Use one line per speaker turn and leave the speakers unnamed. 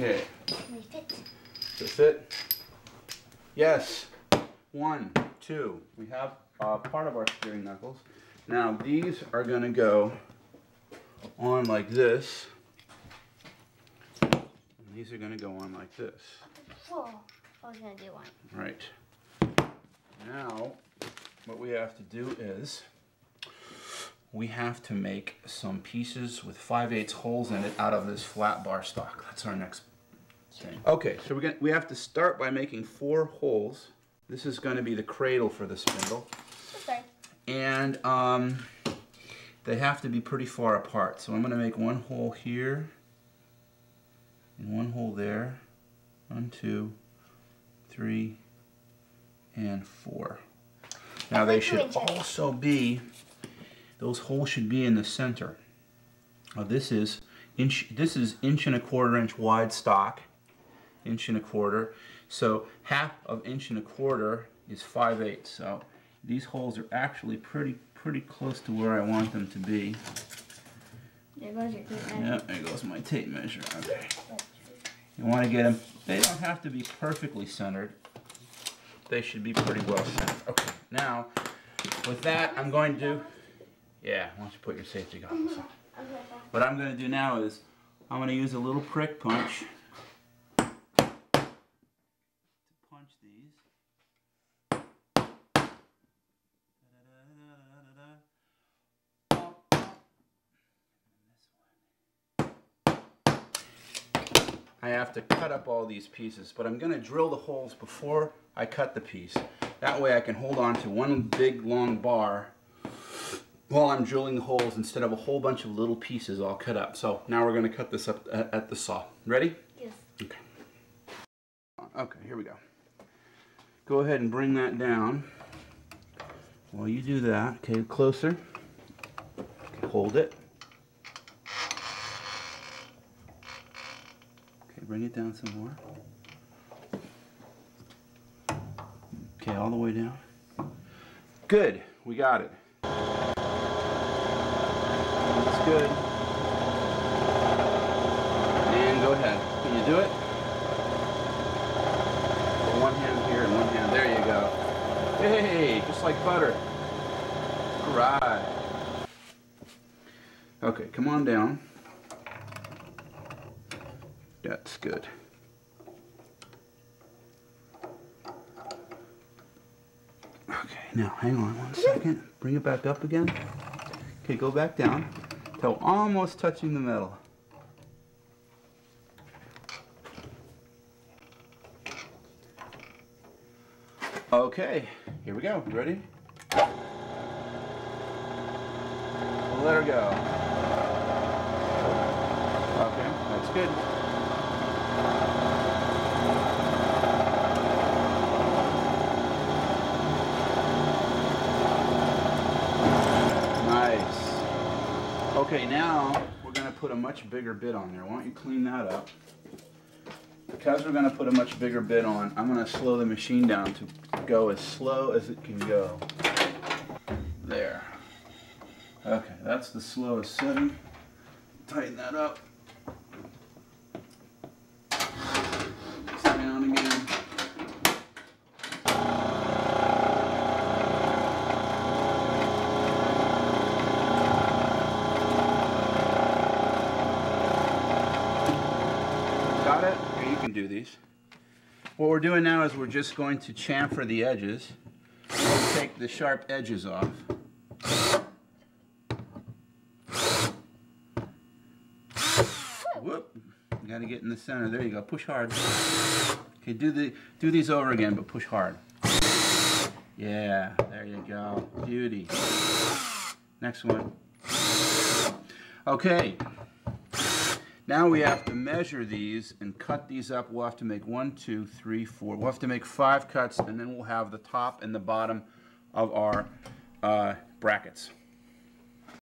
Okay.
Can we fit?
Does it? Yes. One, two. We have uh, part of our steering knuckles. Now these are going to go on like this. And these are going to go on like this.
Whoa. I was gonna do one.
Right. Now, what we have to do is we have to make some pieces with 5 8 holes in it out of this flat bar stock. That's our next thing. Okay, so we're gonna, we have to start by making four holes. This is going to be the cradle for the spindle.
Okay.
And um, they have to be pretty far apart. So I'm going to make one hole here and one hole there. One, two, three, and four. Now they should also be, those holes should be in the center. Now this is inch, this is inch and a quarter inch wide stock, inch and a quarter. So half of inch and a quarter is 5 eighths. So these holes are actually pretty pretty close to where I want them to be.
There goes your tape measure.
Yep, there goes my tape measure. Okay. You want to get them, they don't have to be perfectly centered. They should be pretty well centered. Okay, now, with that, I'm going to do, yeah, why don't you put your safety goggles on.
Okay.
What I'm going to do now is, I'm going to use a little prick punch to punch these. I have to cut up all these pieces, but I'm going to drill the holes before I cut the piece. That way I can hold on to one big long bar while I'm drilling the holes instead of a whole bunch of little pieces all cut up. So now we're going to cut this up at, at the saw. Ready?
Yes.
Okay. Okay, here we go. Go ahead and bring that down. While you do that, okay, closer. Okay, hold it. Bring it down some more. Okay, all the way down. Good, we got it. That's good. And go ahead. Can you do it? Put one hand here and one hand. There you go. Hey, just like butter. All right. Okay, come on down. That's good. Okay, now hang on one second. Bring it back up again. Okay, go back down till almost touching the metal. Okay, here we go. Ready? Let her go. Okay, that's good. Okay, now we're going to put a much bigger bit on there. Why don't you clean that up? Because we're going to put a much bigger bit on, I'm going to slow the machine down to go as slow as it can go. There. Okay, that's the slowest setting. Tighten that up. It's down again. Got it? Here, you can do these. What we're doing now is we're just going to chamfer the edges. We'll take the sharp edges off. Whoop. You gotta get in the center. There you go. Push hard. Okay, do the do these over again, but push hard. Yeah, there you go. Beauty. Next one. Okay. Now we have to measure these and cut these up. We'll have to make one, two, three, four. We'll have to make five cuts, and then we'll have the top and the bottom of our uh, brackets.